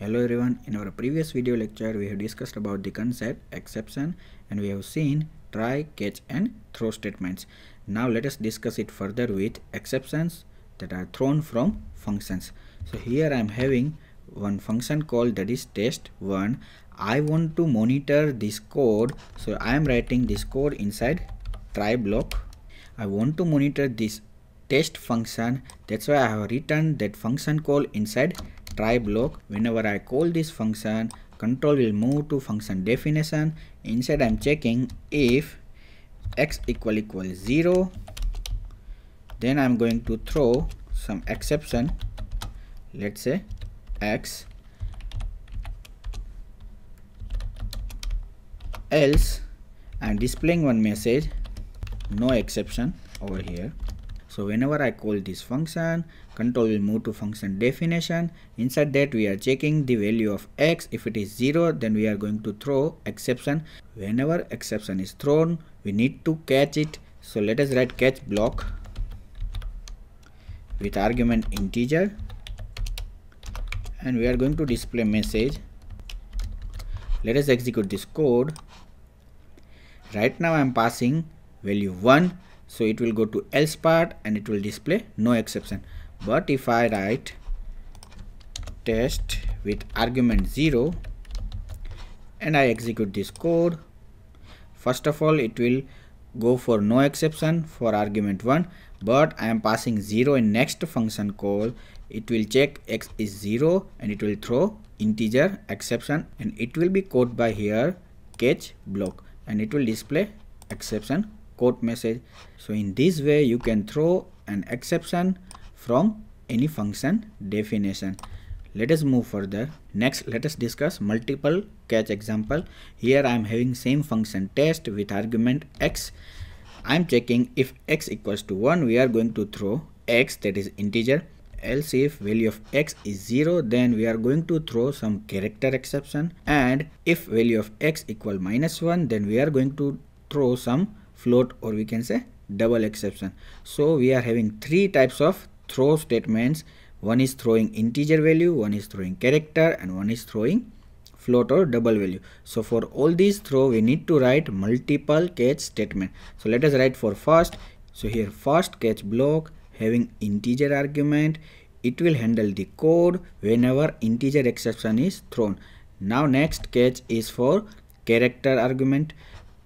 Hello everyone, in our previous video lecture we have discussed about the concept exception and we have seen try, catch and throw statements. Now let us discuss it further with exceptions that are thrown from functions. So here I am having one function called that is test1. I want to monitor this code so I am writing this code inside try block. I want to monitor this test function that's why I have written that function call inside try block whenever I call this function control will move to function definition. Inside I'm checking if x equal equal 0 then I'm going to throw some exception. Let's say x else. I'm displaying one message no exception over here so whenever I call this function, control will move to function definition. Inside that we are checking the value of x. If it is 0 then we are going to throw exception. Whenever exception is thrown, we need to catch it. So let us write catch block with argument integer and we are going to display message. Let us execute this code. Right now I am passing value 1 so it will go to else part and it will display no exception. But if I write test with argument 0 and I execute this code first of all it will go for no exception for argument 1 but I am passing 0 in next function call. It will check x is 0 and it will throw integer exception and it will be caught by here catch block and it will display exception quote message. So in this way you can throw an exception from any function definition. Let us move further. Next let us discuss multiple catch example. Here i am having same function test with argument x. I am checking if x equals to 1 we are going to throw x that is integer. Else if value of x is 0 then we are going to throw some character exception. And if value of x equal minus 1 then we are going to throw some float or we can say double exception. So we are having three types of throw statements. One is throwing integer value one is throwing character and one is throwing float or double value. So for all these throw we need to write multiple catch statement. So let us write for first. So here first catch block having integer argument. It will handle the code whenever integer exception is thrown. Now next catch is for character argument.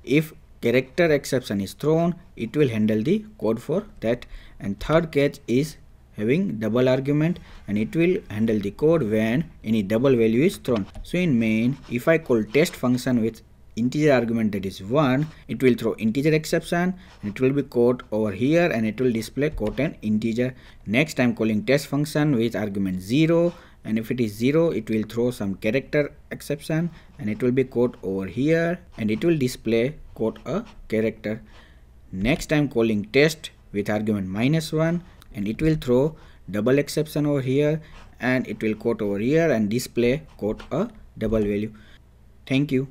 If character exception is thrown it will handle the code for that. And third catch is having double argument and it will handle the code when any double value is thrown. So in main if i call test function with integer argument that is 1 it will throw integer exception it will be caught over here and it will display quote an integer. Next i'm calling test function with argument 0 and if it is 0 it will throw some character exception and it will be caught over here and it will display quote a character. Next i'm calling test with argument minus 1 and it will throw double exception over here and it will quote over here and display quote a double value. Thank you